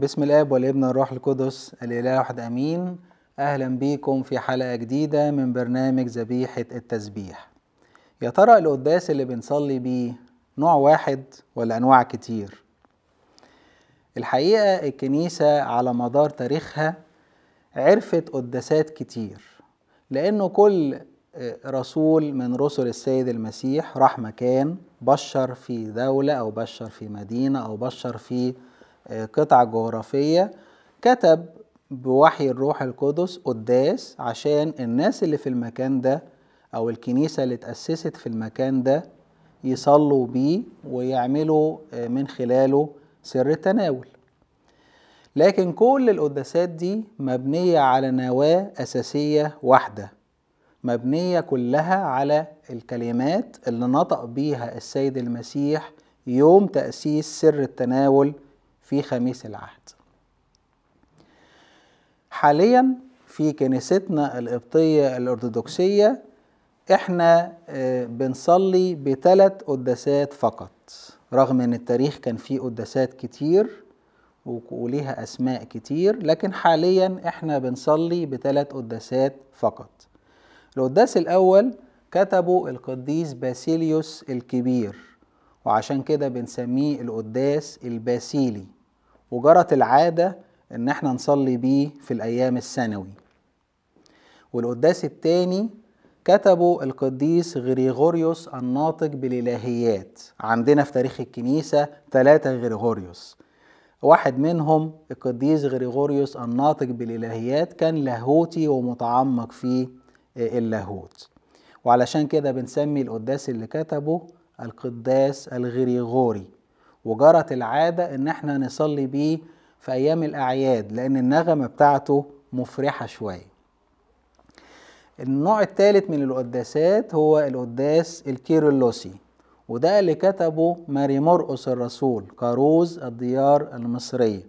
بسم الآب والابن والروح القدس الإله واحد آمين. أهلا بيكم في حلقة جديدة من برنامج ذبيحة التسبيح. يا ترى القداس اللي بنصلي بيه نوع واحد ولا أنواع كتير؟ الحقيقة الكنيسة على مدار تاريخها عرفت قداسات كتير لأنه كل رسول من رسل السيد المسيح راح مكان بشر في دولة أو بشر في مدينة أو بشر في قطعة جغرافية كتب بوحي الروح القدس قداس عشان الناس اللي في المكان ده أو الكنيسة اللي اتأسست في المكان ده يصلوا بيه ويعملوا من خلاله سر التناول. لكن كل القداسات دي مبنية على نواة أساسية واحدة مبنية كلها على الكلمات اللي نطق بيها السيد المسيح يوم تأسيس سر التناول في خميس العهد. حاليا في كنيستنا القبطية الأرثوذكسية إحنا بنصلي بثلاث قداسات فقط. رغم إن التاريخ كان فيه قداسات كتير وليها أسماء كتير لكن حاليا إحنا بنصلي بثلاث قداسات فقط. القداس الأول كتبه القديس باسيليوس الكبير وعشان كده بنسميه القداس الباسيلي. وجرت العادة إن إحنا نصلي بيه في الأيام السنوي والقداس التاني كتبه القديس غريغوريوس الناطق بالإلهيات. عندنا في تاريخ الكنيسة ثلاثة غريغوريوس. واحد منهم القديس غريغوريوس الناطق بالإلهيات كان لاهوتي ومتعمق في اللاهوت. وعلشان كده بنسمي القداس اللي كتبه القداس الغريغوري. وجرت العادة إن إحنا نصلي بيه في أيام الأعياد لأن النغمة بتاعته مفرحة شوية. النوع الثالث من القداسات هو القداس الكيرلوسي وده اللي كتبه ماري مرقس الرسول كاروز الديار المصرية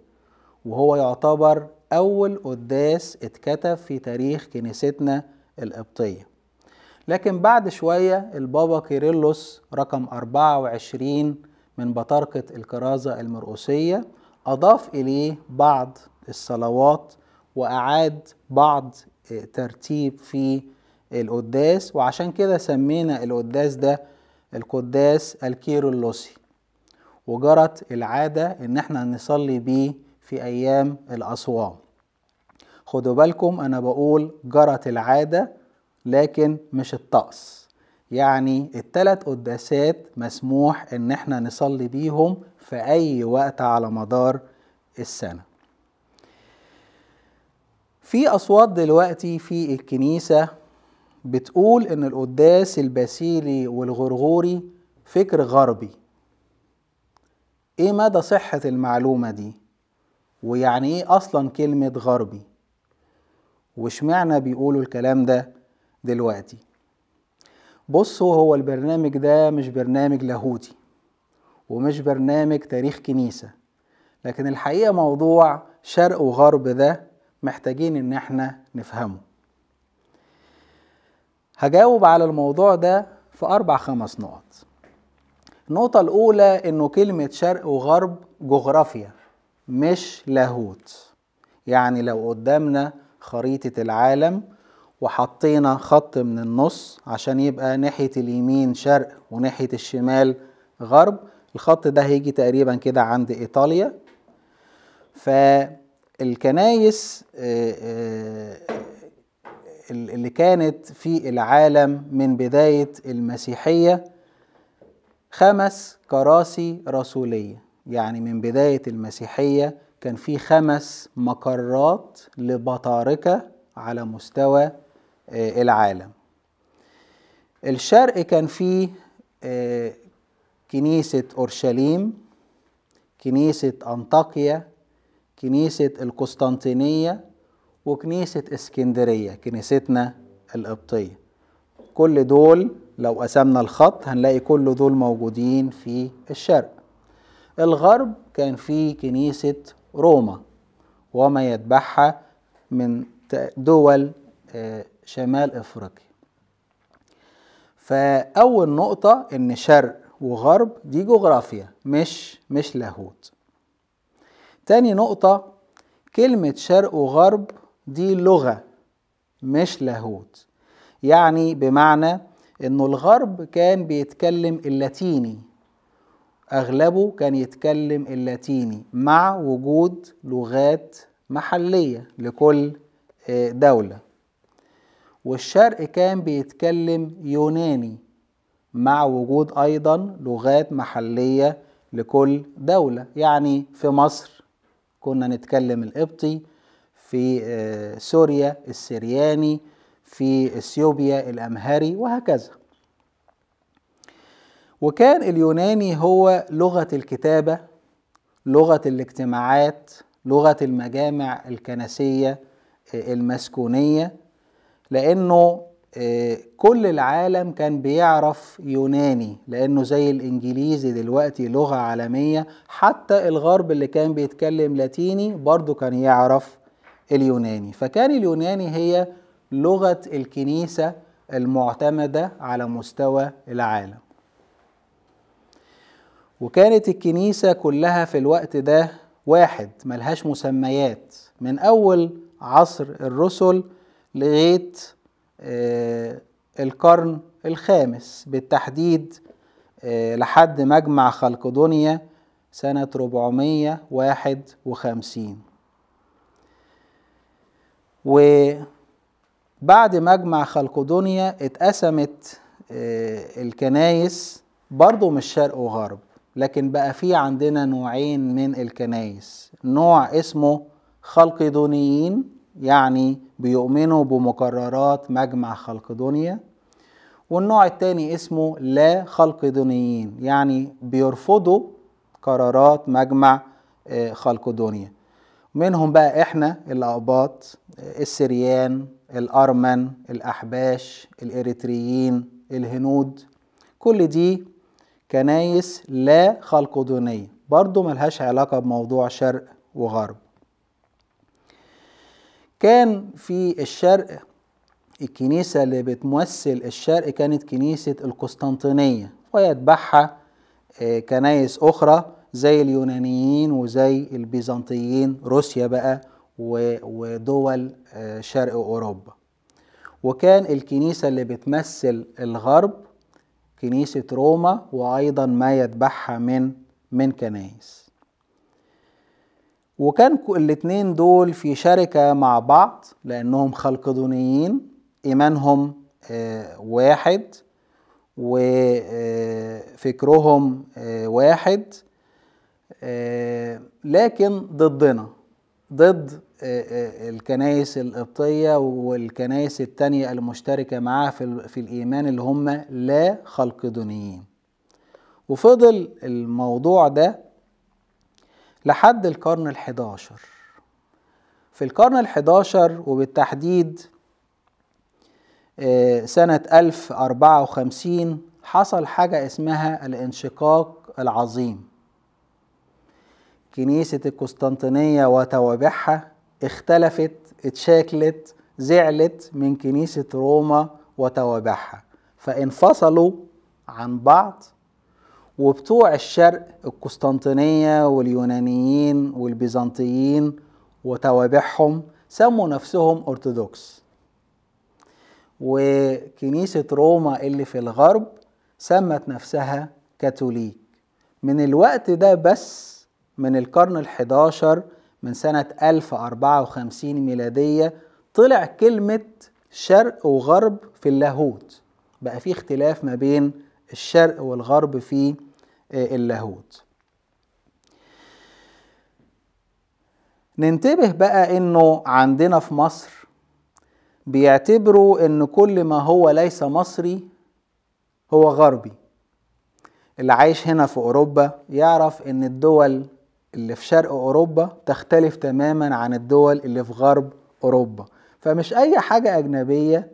وهو يعتبر أول قداس اتكتب في تاريخ كنيستنا القبطية. لكن بعد شوية البابا كيرلس رقم 24 من بطاركة الكرازة المرقسية أضاف إليه بعض الصلوات وأعاد بعض ترتيب في القداس. وعشان كده سمينا القداس ده القداس الكيرلسي وجرت العادة إن إحنا نصلي بيه في أيام الأصوام. خدوا بالكم أنا بقول جرت العادة لكن مش الطقس. يعني التلات قداسات مسموح إن إحنا نصلي بيهم في أي وقت على مدار السنة. في أصوات دلوقتي في الكنيسة بتقول إن القداس الباسيلي والغرغوري فكر غربي. إيه مدى صحة المعلومة دي؟ ويعني إيه أصلا كلمة غربي؟ واشمعنى بيقولوا الكلام ده دلوقتي؟ بصوا هو البرنامج ده مش برنامج لاهوتي ومش برنامج تاريخ كنيسة لكن الحقيقة موضوع شرق وغرب ده محتاجين إن إحنا نفهمه. هجاوب على الموضوع ده في أربع خمس نقط. النقطة الأولى إنه كلمة شرق وغرب جغرافيا مش لاهوت. يعني لو قدامنا خريطة العالم وحطينا خط من النص عشان يبقى ناحية اليمين شرق وناحية الشمال غرب. الخط ده هيجي تقريبا كده عند إيطاليا. فالكنايس اللي كانت في العالم من بداية المسيحية خمس كراسي رسولية. يعني من بداية المسيحية كان في خمس مقرات لبطاركة على مستوى العالم. الشرق كان فيه كنيسة أورشليم كنيسة أنطاكيا كنيسة القسطنطينية وكنيسة إسكندرية كنيستنا القبطية. كل دول لو قسمنا الخط هنلاقي كل دول موجودين في الشرق. الغرب كان فيه كنيسة روما وما يتبعها من دول شمال إفريقيا. فأول نقطة إن شرق وغرب دي جغرافيا مش مش لاهوت. تاني نقطة كلمة شرق وغرب دي لغة مش لاهوت. يعني بمعنى إنه الغرب كان بيتكلم اللاتيني أغلبه كان يتكلم اللاتيني مع وجود لغات محلية لكل دولة. والشرق كان بيتكلم يوناني مع وجود أيضا لغات محلية لكل دولة. يعني في مصر كنا نتكلم القبطي في سوريا السرياني في إثيوبيا الأمهري وهكذا. وكان اليوناني هو لغة الكتابة لغة الاجتماعات لغة المجامع الكنسية المسكونية. لأنه كل العالم كان بيعرف يوناني لأنه زي الإنجليزي دلوقتي لغة عالمية. حتى الغرب اللي كان بيتكلم لاتيني برضه كان يعرف اليوناني. فكان اليوناني هي لغة الكنيسة المعتمدة على مستوى العالم. وكانت الكنيسة كلها في الوقت ده واحد ملهاش مسميات. من أول عصر الرسل لغاية آه القرن الخامس بالتحديد آه لحد مجمع خلقدونيا سنة 451 وبعد مجمع خلقدونيا اتقسمت الكنايس. برضو مش شرق وغرب لكن بقى في عندنا نوعين من الكنايس. نوع اسمه خلقدونيين يعني بيؤمنوا بمقررات مجمع خلقدونيا والنوع التاني اسمه لا خلقدونيين يعني بيرفضوا قرارات مجمع خلقدونيا منهم بقى إحنا الأقباط السريان الأرمن الأحباش الإريتريين الهنود. كل دي كنايس لا خلقدونية برضو ملهاش علاقة بموضوع شرق وغرب. كان في الشرق الكنيسة اللي بتمثل الشرق كانت كنيسة القسطنطينية ويتبعها كنايس أخرى زي اليونانيين وزي البيزنطيين روسيا بقى ودول شرق أوروبا. وكان الكنيسة اللي بتمثل الغرب كنيسة روما وأيضا ما يتبعها من من كنايس. وكان الاتنين دول في شركة مع بعض لأنهم خلقدونيين. إيمانهم واحد وفكرهم واحد لكن ضدنا. ضد الكنائس القبطية والكنائس التانية المشتركة معاها في, في الإيمان اللي هم لا خلقدونيين. وفضل الموضوع ده لحد القرن الحداشر. في القرن الحداشر وبالتحديد سنة 1054 حصل حاجة اسمها الانشقاق العظيم. كنيسة القسطنطينية وتوابعها اختلفت اتشاكلت زعلت من كنيسة روما وتوابعها فانفصلوا عن بعض وبتوع الشرق القسطنطينية واليونانيين والبيزنطيين وتوابعهم سموا نفسهم أرثوذكس. وكنيسة روما اللي في الغرب سمت نفسها كاثوليك. من الوقت ده بس من القرن الحداشر من سنة 1054 ميلادية طلع كلمة شرق وغرب في اللاهوت. بقى في اختلاف ما بين الشرق والغرب في اللاهوت. ننتبه بقى إنه عندنا في مصر بيعتبروا إن كل ما هو ليس مصري هو غربي. اللي عايش هنا في أوروبا يعرف إن الدول اللي في شرق أوروبا تختلف تماما عن الدول اللي في غرب أوروبا. فمش أي حاجة أجنبية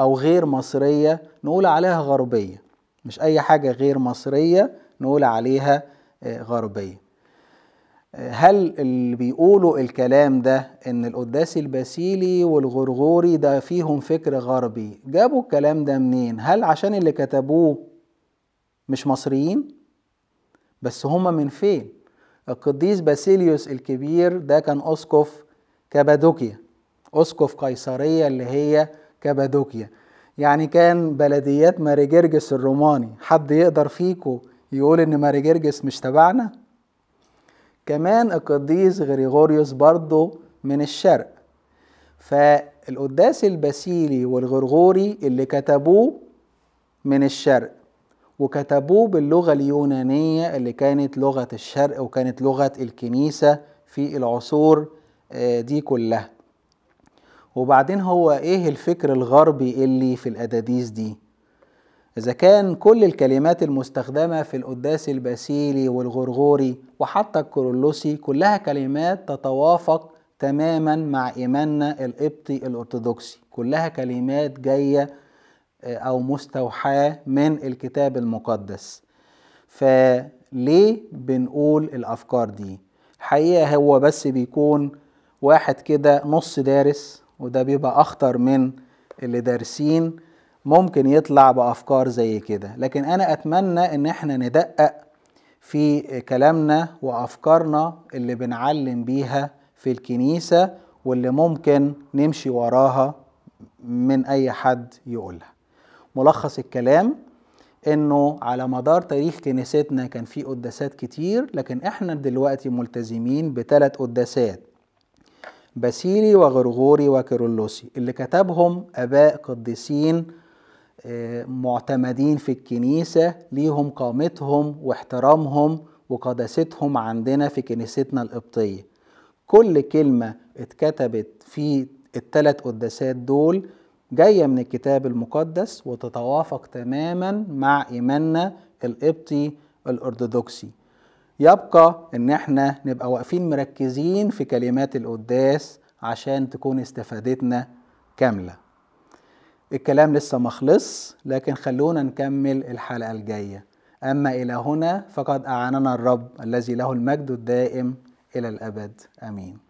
أو غير مصرية نقول عليها غربية. مش أي حاجة غير مصرية نقول عليها غربية. هل اللي بيقولوا الكلام ده إن القداس الباسيلي والغرغوري ده فيهم فكر غربي؟ جابوا الكلام ده منين؟ هل عشان اللي كتبوه مش مصريين؟ بس هما من فين؟ القديس باسيليوس الكبير ده كان أسقف كابادوكيا. أسقف قيصرية اللي هي كابادوكيا. يعني كان بلديات ماري جرجس الروماني. حد يقدر فيكو يقول إن ماري جرجس مش تبعنا. كمان القديس غريغوريوس برضه من الشرق. فالقداس الباسيلي والغرغوري اللي كتبوه من الشرق وكتبوه باللغة اليونانية اللي كانت لغة الشرق وكانت لغة الكنيسة في العصور دي كلها. وبعدين هو إيه الفكر الغربي اللي في الأداديس دي؟ إذا كان كل الكلمات المستخدمة في القداس الباسيلي والغرغوري وحتى الكورولوسي كلها كلمات تتوافق تماما مع إيماننا القبطي الأرثوذكسي. كلها كلمات جاية أو مستوحاة من الكتاب المقدس. فليه بنقول الأفكار دي؟ حقيقة هو بس بيكون واحد كده نص دارس وده بيبقى أخطر من اللي دارسين. ممكن يطلع بأفكار زي كده. لكن أنا أتمنى إن إحنا ندقق في كلامنا وأفكارنا اللي بنعلم بيها في الكنيسة واللي ممكن نمشي وراها من أي حد يقولها. ملخص الكلام إنه على مدار تاريخ كنيستنا كان في قداسات كتير لكن إحنا دلوقتي ملتزمين بثلاث قداسات باسيلي وغرغوري وكيرلسي اللي كتبهم آباء قديسين معتمدين في الكنيسة ليهم قامتهم واحترامهم وقداستهم عندنا في كنيستنا القبطية. كل كلمة اتكتبت في الثلاث قداسات دول جاية من الكتاب المقدس وتتوافق تماما مع إيماننا القبطي الأرثوذكسي. يبقى إن إحنا نبقى واقفين مركزين في كلمات القداس عشان تكون استفادتنا كاملة. الكلام لسه مخلص لكن خلونا نكمل الحلقة الجاية. أما إلى هنا فقد أعاننا الرب الذي له المجد الدائم إلى الأبد. آمين.